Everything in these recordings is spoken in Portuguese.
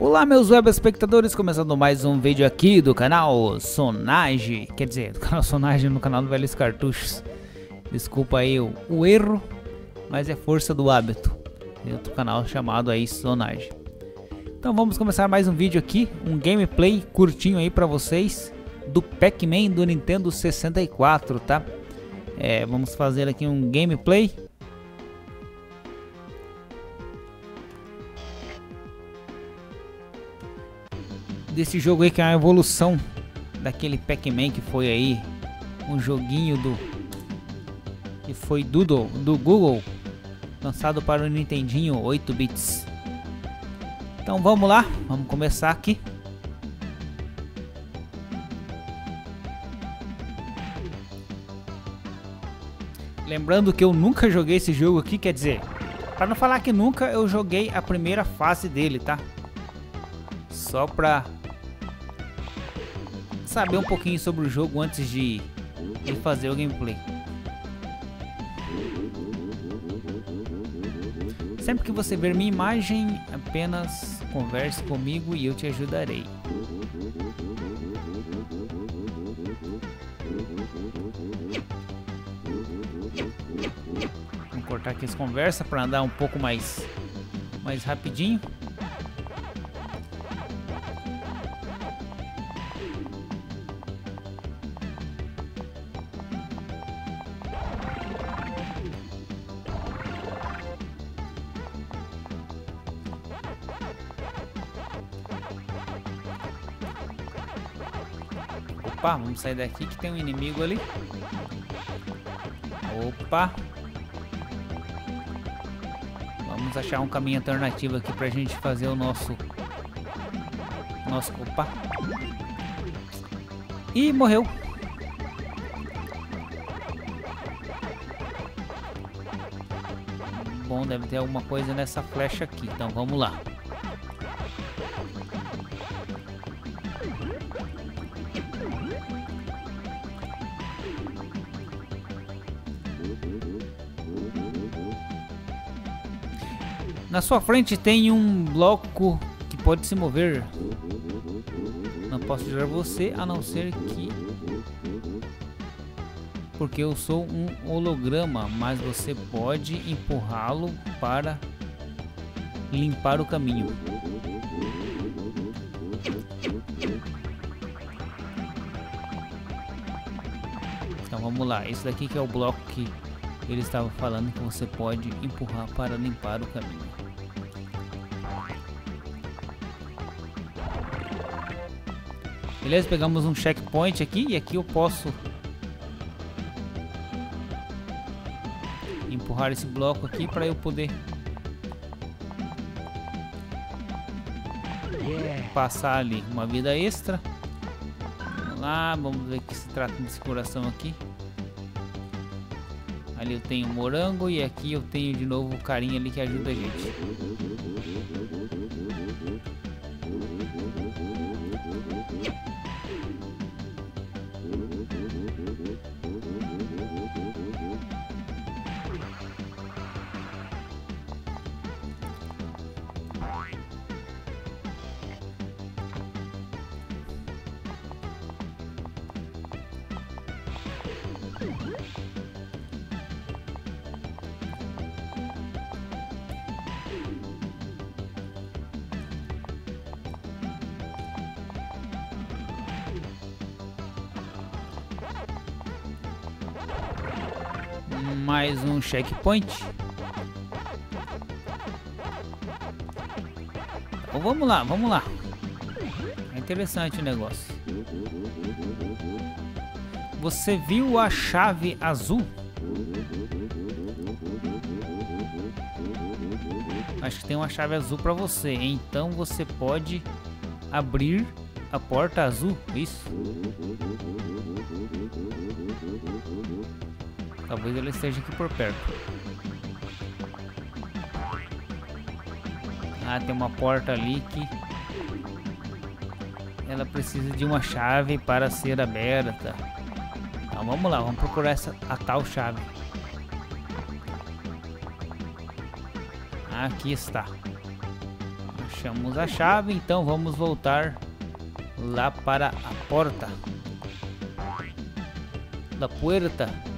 Olá meus web espectadores, começando mais um vídeo aqui do canal Sonage, quer dizer, do canal Sonage no canal do Velhos Cartuchos. Desculpa aí o, o erro, mas é força do hábito. Tem outro canal chamado aí Sonage. Então vamos começar mais um vídeo aqui, um gameplay curtinho aí pra vocês do Pac-Man do Nintendo 64, tá? É, vamos fazer aqui um gameplay desse jogo aí que é uma evolução daquele Pac-Man que foi aí um joguinho do que foi Doodle do Google lançado para o Nintendinho 8 bits. Então vamos lá, vamos começar aqui. Lembrando que eu nunca joguei esse jogo aqui, quer dizer, para não falar que nunca, eu joguei a primeira fase dele, tá? Só pra saber um pouquinho sobre o jogo antes de, de fazer o gameplay. Sempre que você ver minha imagem, apenas converse comigo e eu te ajudarei. Vou cortar aqui as conversas para andar um pouco mais, mais rapidinho. Opa, vamos sair daqui que tem um inimigo ali. Opa. Vamos achar um caminho alternativo aqui pra gente fazer o nosso... Nosso... Opa. Ih, morreu. Bom, deve ter alguma coisa nessa flecha aqui. Então vamos lá. Na sua frente tem um bloco que pode se mover. Não posso tirar você a não ser que... Porque eu sou um holograma, mas você pode empurrá-lo para limpar o caminho. Então vamos lá, esse daqui que é o bloco que ele estava falando que você pode empurrar para limpar o caminho. Beleza, pegamos um checkpoint aqui e aqui eu posso empurrar esse bloco aqui para eu poder passar ali uma vida extra. Vamos lá, vamos ver que se trata desse coração aqui. Ali eu tenho morango e aqui eu tenho de novo o carinha ali que ajuda a gente. Mais um checkpoint. Então vamos lá, vamos lá. É interessante o negócio. Você viu a chave azul? Acho que tem uma chave azul para você. Então você pode abrir a porta azul. Isso. Talvez ela esteja aqui por perto. Ah, tem uma porta ali que ela precisa de uma chave para ser aberta. Então vamos lá, vamos procurar essa a tal chave. Aqui está. Achamos a chave, então vamos voltar lá para a porta. Da puerta.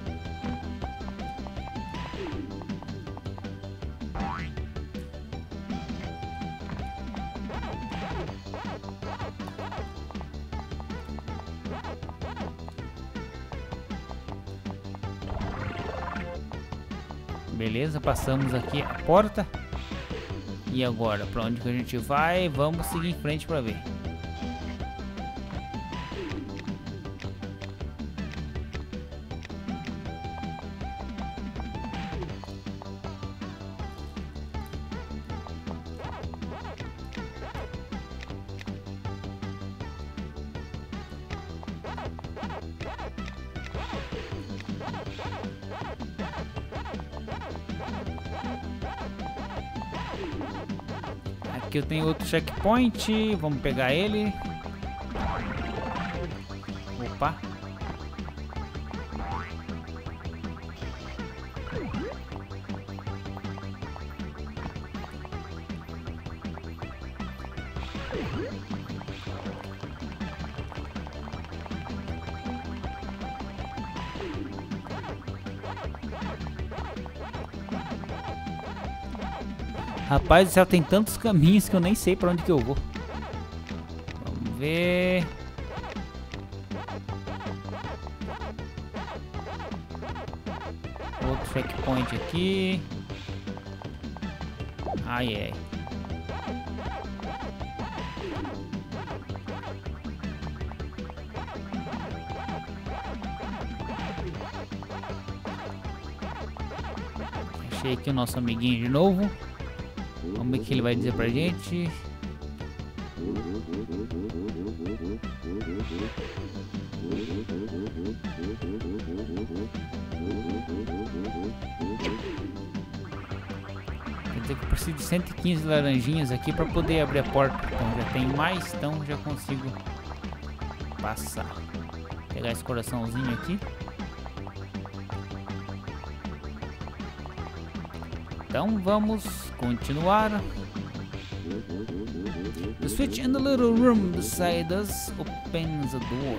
Beleza, passamos aqui a porta. E agora, para onde que a gente vai? Vamos seguir em frente para ver. Aqui eu tenho outro checkpoint. Vamos pegar ele. Rapaz do céu, tem tantos caminhos que eu nem sei pra onde que eu vou. Vamos ver... Outro checkpoint aqui. Ai, ai. Achei aqui o nosso amiguinho de novo. Vamos ver o que ele vai dizer pra gente. Quer dizer que eu preciso de 115 laranjinhas aqui para poder abrir a porta. Então já tem mais, então já consigo passar. Vou pegar esse coraçãozinho aqui. Então vamos continuar. The switch in the little room beside us opens a door.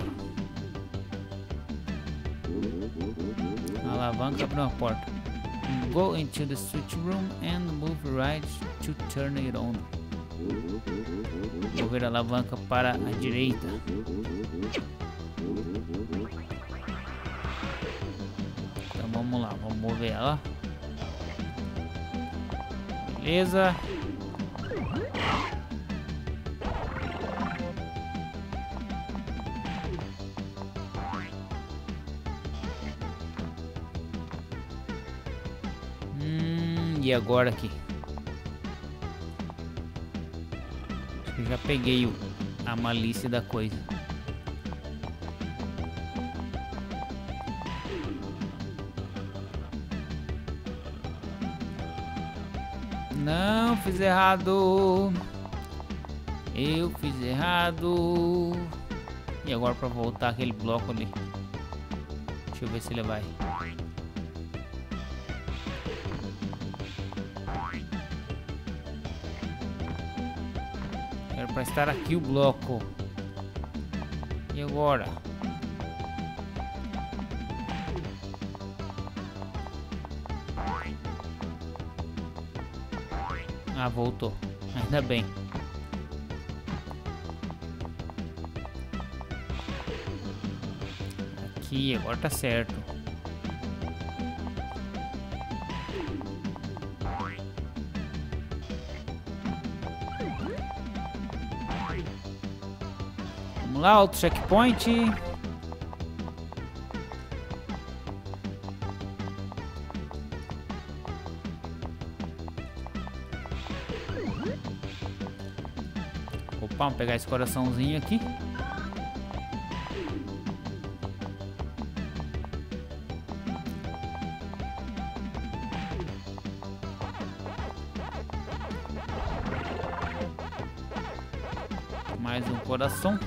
A alavanca abre uma porta. Go into the switch room and move right to turn it on. Mover a alavanca para a direita. Então vamos lá, vamos mover ela. Beleza. Hum, e agora aqui? Que já peguei a malícia da coisa. Não, fiz errado. Eu fiz errado. E agora pra voltar aquele bloco ali. Deixa eu ver se ele vai. Era pra estar aqui o bloco. E agora? Ah, voltou. Ainda bem. Aqui, agora tá certo. Vamos lá, outro checkpoint. Vamos pegar esse coraçãozinho aqui. Mais um coração.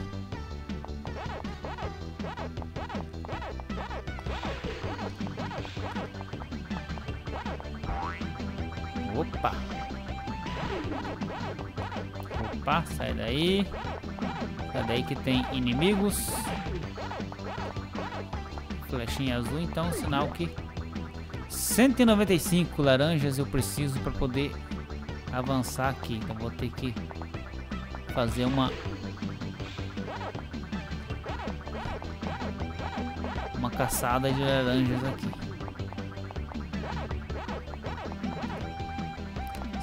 Opa, sai daí. Sai daí que tem inimigos. Flechinha azul, então, sinal que 195 laranjas eu preciso para poder avançar aqui. Então vou ter que fazer uma uma caçada de laranjas aqui.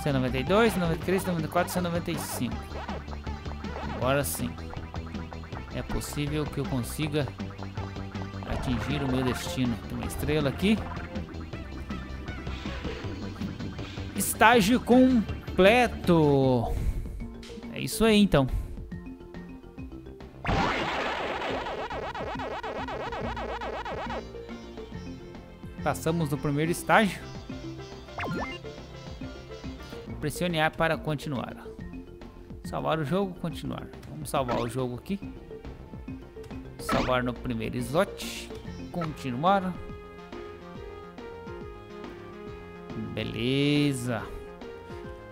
192, 93, 94, 195. Agora sim. É possível que eu consiga atingir o meu destino. Tem uma estrela aqui. Estágio completo. É isso aí então. Passamos do primeiro estágio. Pressione A para continuar. Salvar o jogo, continuar. Vamos salvar o jogo aqui. Salvar no primeiro slot. Continuar. Beleza.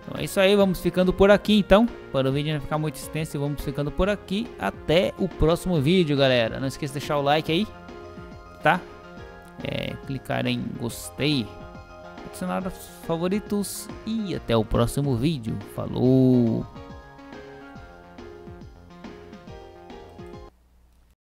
Então é isso aí, vamos ficando por aqui então. Para o vídeo não ficar muito extenso, vamos ficando por aqui. Até o próximo vídeo, galera. Não esqueça de deixar o like aí, tá? É, clicar em gostei, adicionar favoritos e até o próximo vídeo. Falou!